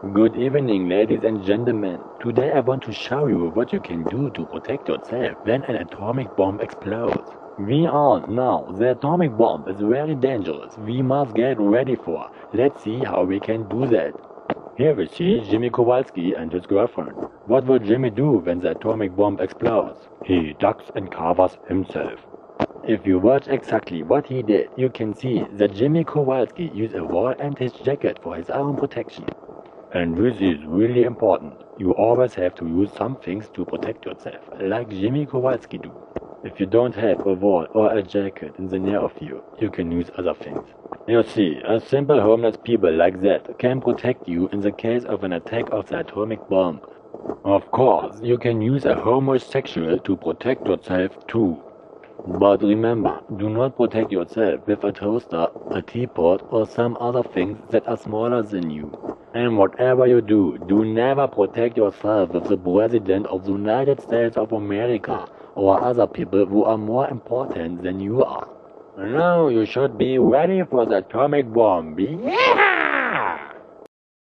Good evening, ladies and gentlemen. Today I want to show you what you can do to protect yourself when an atomic bomb explodes. We all know the atomic bomb is very dangerous. We must get ready for. Let's see how we can do that. Here we see Jimmy Kowalski and his girlfriend. What will Jimmy do when the atomic bomb explodes? He ducks and covers himself. If you watch exactly what he did, you can see that Jimmy Kowalski used a wall and his jacket for his own protection. And this is really important. You always have to use some things to protect yourself, like Jimmy Kowalski do. If you don't have a wall or a jacket in the near of you, you can use other things. You see, a simple homeless people like that can protect you in the case of an attack of the atomic bomb. Of course, you can use a homosexual to protect yourself too. But remember, do not protect yourself with a toaster, a teapot, or some other things that are smaller than you. And whatever you do, do never protect yourself with the President of the United States of America or other people who are more important than you are. Now you should be ready for the atomic bomb. Yeah!